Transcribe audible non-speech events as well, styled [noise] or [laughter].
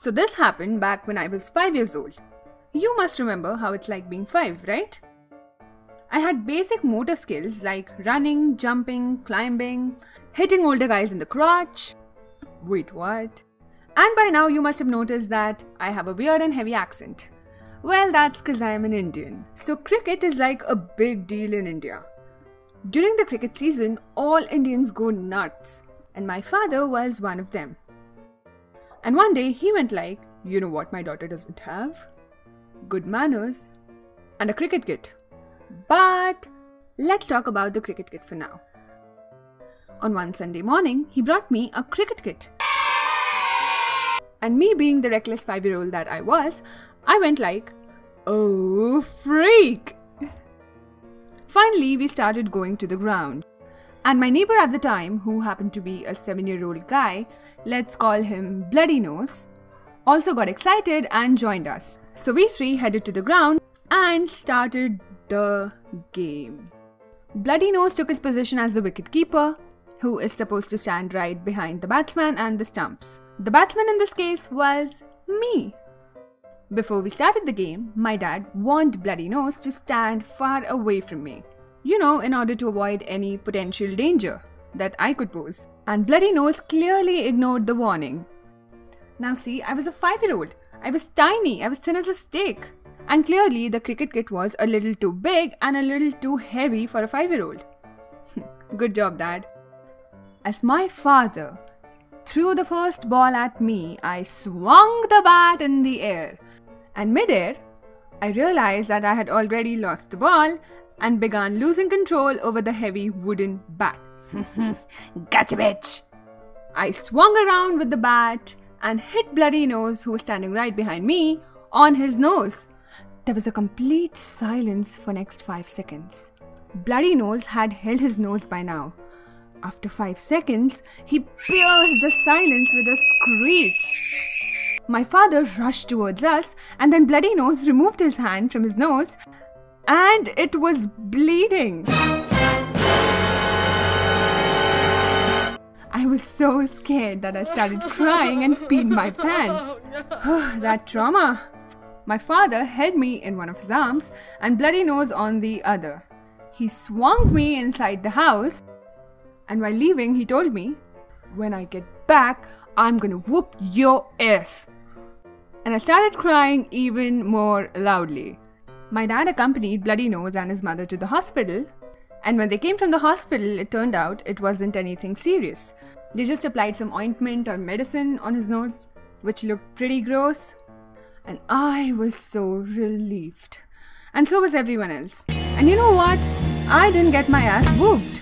So, this happened back when I was 5 years old. You must remember how it's like being 5, right? I had basic motor skills like running, jumping, climbing, hitting older guys in the crotch. Wait, what? And by now, you must have noticed that I have a weird and heavy accent. Well, that's because I am an Indian. So, cricket is like a big deal in India. During the cricket season, all Indians go nuts, and my father was one of them. And one day he went like, You know what my daughter doesn't have? Good manners and a cricket kit. But let's talk about the cricket kit for now. On one Sunday morning, he brought me a cricket kit. And me being the reckless five year old that I was, I went like, Oh, freak! Finally, we started going to the ground. And my neighbor at the time, who happened to be a seven year old guy, let's call him Bloody Nose, also got excited and joined us. So we three headed to the ground and started the game. Bloody Nose took his position as the wicket keeper, who is supposed to stand right behind the batsman and the stumps. The batsman in this case was me. Before we started the game, my dad warned Bloody Nose to stand far away from me. You know, in order to avoid any potential danger that I could pose. And Bloody Nose clearly ignored the warning. Now, see, I was a five year old. I was tiny, I was thin as a steak. And clearly, the cricket kit was a little too big and a little too heavy for a five year old. [laughs] Good job, Dad. As my father threw the first ball at me, I swung the bat in the air. And midair, I realized that I had already lost the ball and began losing control over the heavy wooden bat. [laughs] Gotcha, bitch! I swung around with the bat and hit Bloody Nose, who was standing right behind me, on his nose. There was a complete silence for next 5 seconds. Bloody Nose had held his nose by now. After 5 seconds, he pierced the silence with a screech. My father rushed towards us, and then Bloody Nose removed his hand from his nose, and it was bleeding. I was so scared that I started crying and peed my pants. [laughs] Oh, [sighs] that trauma. My father held me in one of his arms and Bloody Nose on the other. He swung me inside the house, and while leaving, he told me, When I get back, I'm gonna whoop your ass. And I started crying even more loudly. My dad accompanied Bloody Nose and his mother to the hospital, and when they came from the hospital, it turned out it wasn't anything serious. They just applied some ointment or medicine on his nose, which looked pretty gross. And I was so relieved. And so was everyone else. And you know what? I didn't get my ass whooped.